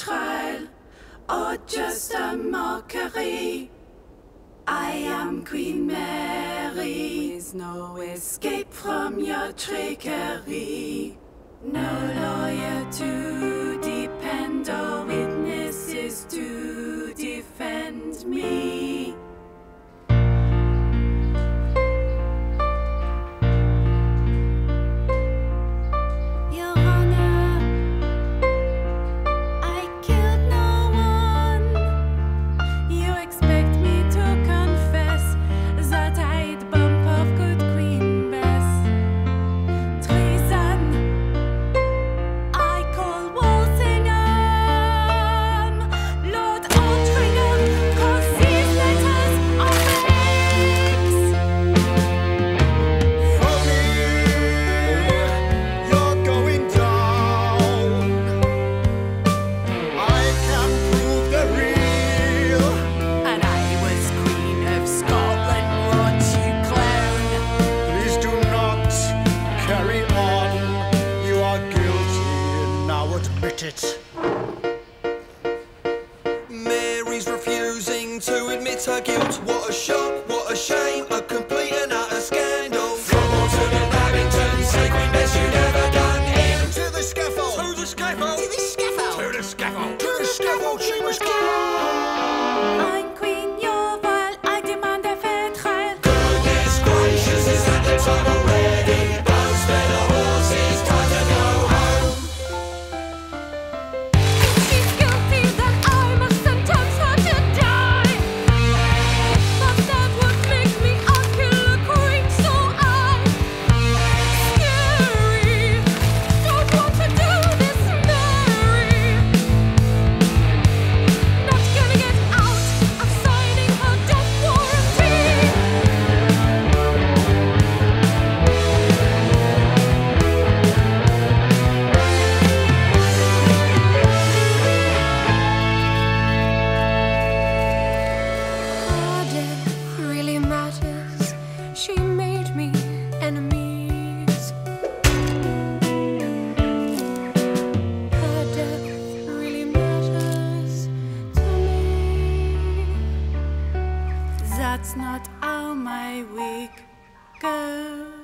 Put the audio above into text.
trial or just a mockery. I am Queen Mary. There's no escape from your trickery. No lawyer to depend or witnesses to defend me. Admit it. Mary's refusing to admit her guilt. What a shock, what a shame, a complete and utter scandal. From Alton and Babington, say Queen Bess, you never done in. To the scaffold. To the scaffold. To the scaffold. To the scaffold. To the scaffold she must go. That's not how my week goes.